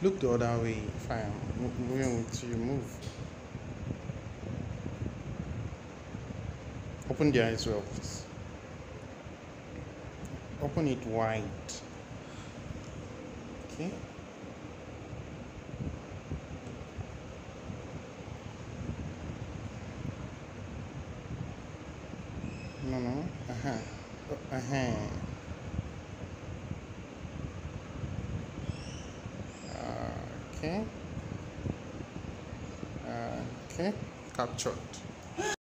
Look the other way am moving with you. Move. Open the eyes well, please. Open it wide. Okay. No, no. Uh huh. Uh huh. Okay. Okay. Captured.